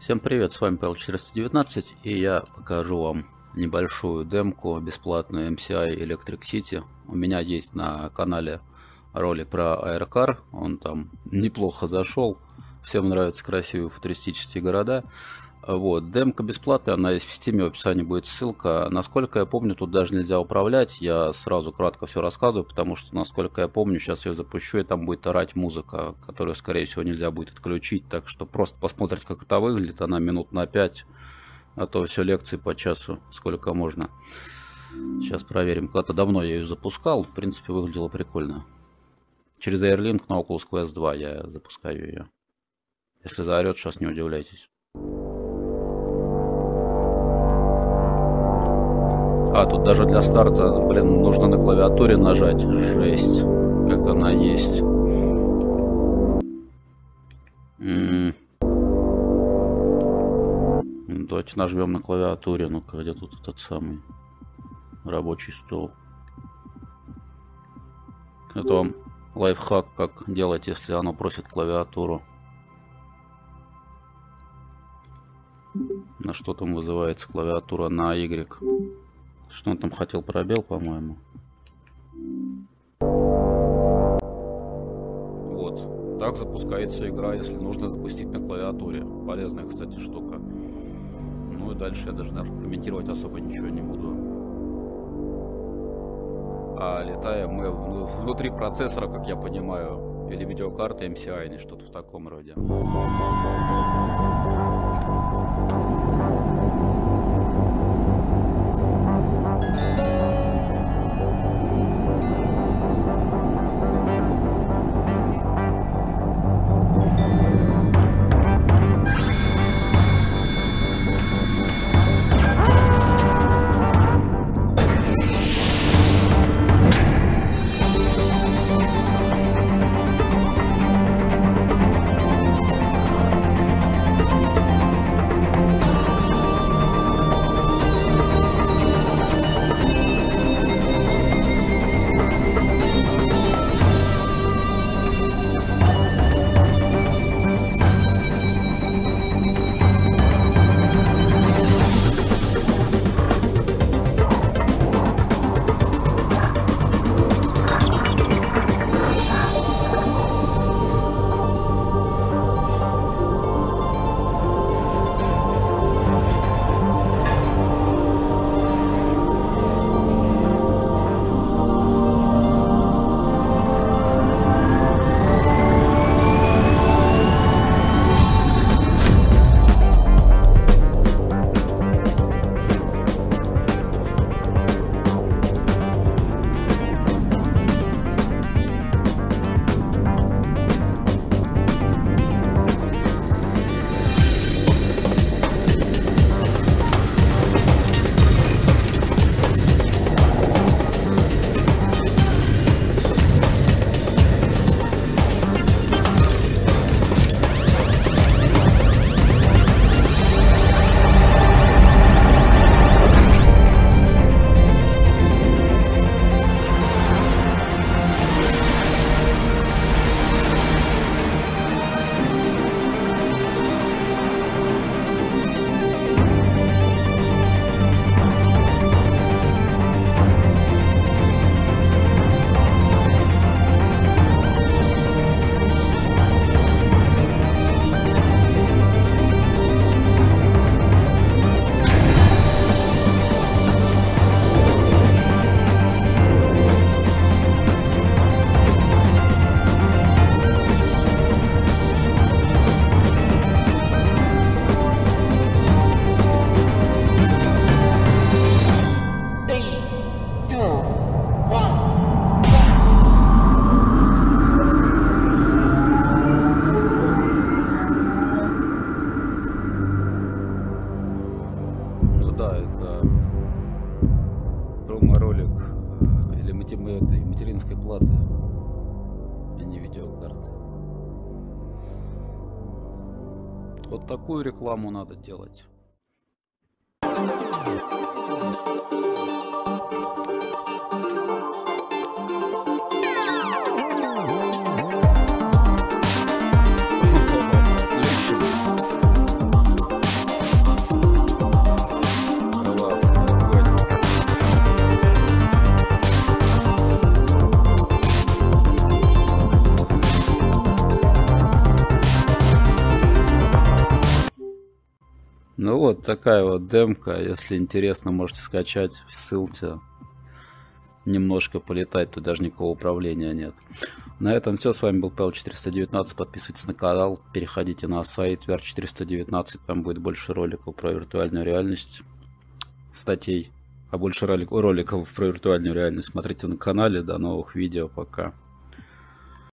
Всем привет, с вами Павел 419 и я покажу вам небольшую демку бесплатную MCI Electric City. У меня есть на канале ролик про Aircar, он там неплохо зашел. Всем нравятся красивые футуристические города. Вот, демка бесплатная, она есть в стиме, в описании будет ссылка. Насколько я помню, тут даже нельзя управлять, я сразу кратко все рассказываю, потому что, насколько я помню, сейчас ее запущу, и там будет орать музыка, которую, скорее всего, нельзя будет отключить, так что просто посмотрите, как это выглядит, она минут на 5, а то все лекции по часу, сколько можно. Сейчас проверим, когда-то давно я ее запускал, в принципе, выглядело прикольно. Через Airlink на Oculus Quest 2 я запускаю ее. Если заорет, сейчас не удивляйтесь. А, тут даже для старта, блин, нужно на клавиатуре нажать. Жесть, как она есть. -м Давайте нажмем на клавиатуре. Ну-ка, где тут этот самый рабочий стол? Это вам лайфхак, как делать, если оно просит клавиатуру. На что там вызывается клавиатура? На Y. Что он там хотел? Пробел, по-моему. Вот. Так запускается игра, если нужно запустить на клавиатуре. Полезная, кстати, штука. Ну и дальше я даже наверное, комментировать особо ничего не буду. А летаем мы внутри процессора, как я понимаю, или видеокарты MCI, или что-то в таком роде. Этой материнской платы, а не видеокарты. Вот такую рекламу надо делать. Вот такая вот демка. Если интересно, можете скачать в ссылке. Немножко полетать, тут даже никакого управления нет. На этом все. С вами был Пэл 419. Подписывайтесь на канал. Переходите на сайт VR 419. Там будет больше роликов про виртуальную реальность. Статей. А больше ролик, роликов про виртуальную реальность смотрите на канале. До новых видео. Пока.